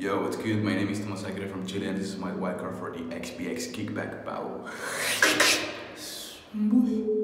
Yo, what's good? My name is Tomás Aguirre from Chile and this is my wildcard for the XPX Kickback Bow. I'm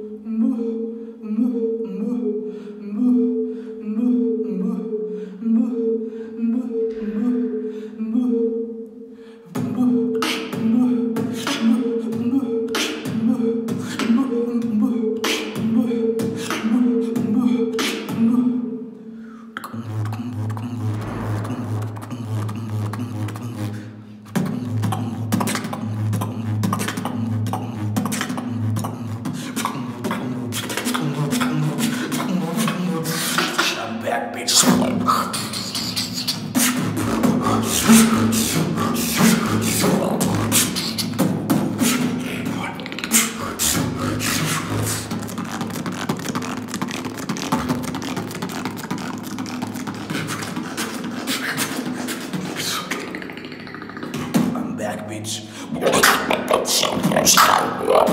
back, bitch.